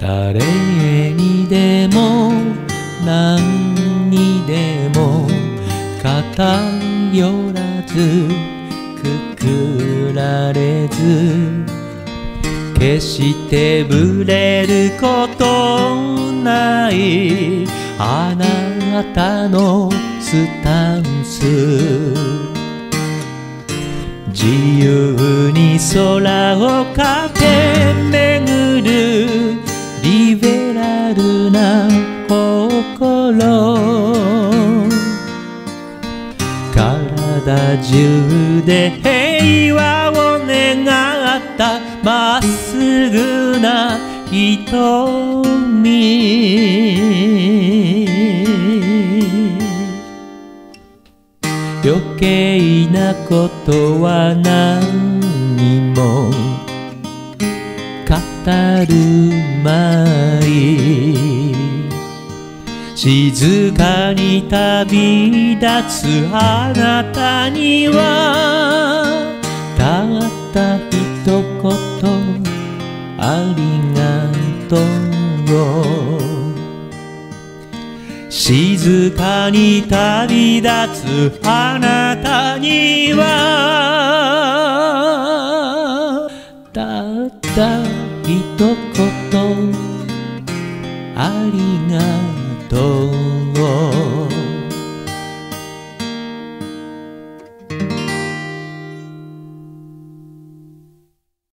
誰にでも何にでも偏らずくくられず決してぶれることないあなたのスタンス自由に空を体中で平和を願ったまっすぐな瞳。余計なことは何も。語るまい。静かに旅立つあなたには。たった一言ありがとう静かに旅立つあなたには。たった一言。ありがとう。等我